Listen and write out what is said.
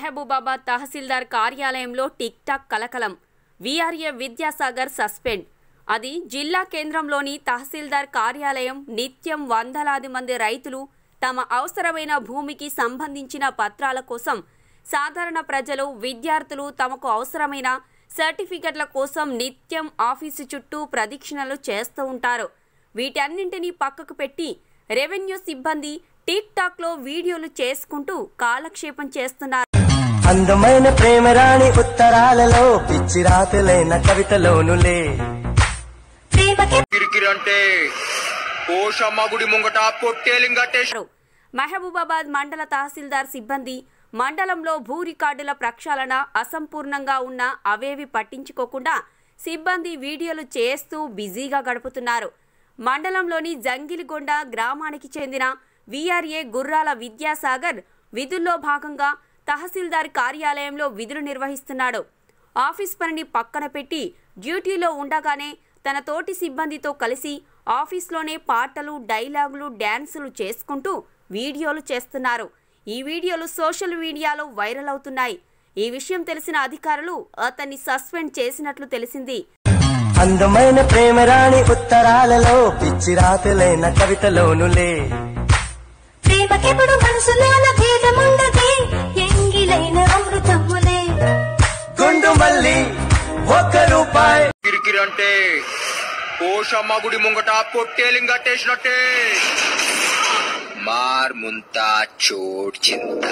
మహబూబాబాద్ తహసీల్దార్ కార్యాలయంలో tick talk కలకలం. VRA Vidyasagar suspend. అది జిల్లా కేంద్రంలోని తహసీల్దార్ కార్యాలయం నిత్యం వందలాది మంది రైతులు తమ అవసరమైన భూమికి సంబంధించిన పత్రాల కోసం సాధారణ ప్రజలు విద్యార్థులు తమకు అవసరమైన సర్టిఫికెట్ల కోసం నిత్యం ఆఫీసు చుట్టూ ప్రదక్షిణలు చేస్తూ ఉంటారు. వీటన్నింటినీ పక్కకు పెట్టి రెవెన్యూ సిబ్బంది టిక్ టాక్లో వీడియోలు చేసుకుంటూ కాలక్షేపం చేస్తున్నారు. అందమైన ప్రేమరాణి ఉత్తరాలలో పిచ్చి రాతలైన కవితలోనులే. గుడి ముంగట మహబూబాబాద్ మండల తహసీల్దార్ సిబ్బంది మండలంలో భూ రికార్డుల ప్రక్షాళన అసంపూర్ణంగా ఉన్న అవేవి పట్టించుకోకుండా సిబ్బంది వీడియోలు చేస్తూ బిజీగా గడుపుతున్నారు. మండలంలోని జంగిలిగొండ గ్రామానికి చెందిన వీఆర్ఏ గుర్రాల విద్యాసాగర్ విధుల్లో భాగంగా తహసీల్దార్ కార్యాలయంలో విధులు నిర్వహిస్తున్నాడు. ఆఫీస్ పనిని పక్కన పెట్టి డ్యూటీలో ఉండగానే తన తోటి సిబ్బందితో కలిసి ఆఫీస్లోనే పాటలు డైలాగులు డ్యాన్సులు చేసుకుంటూ వీడియోలు చేస్తున్నారు. ఈ వీడియోలు సోషల్ మీడియాలో వైరల్ అవుతున్నాయి. ఈ విషయం తెలిసిన అధికారులు అతన్ని సస్పెండ్ చేసినట్లు తెలిసింది. అందమైన ప్రేమరాణి ఉత్తరాలలో పిచ్చి రాతలైన కవితలోనులే. ప్రేమకెప్పుడు మనసులోన ఒక్క రూపాయి కిరికిరంటే పోషమ్మ గుడి ముంగట పొట్టేలింగట్టేసినట్టే మార్ ముంతా చోట్ చింత.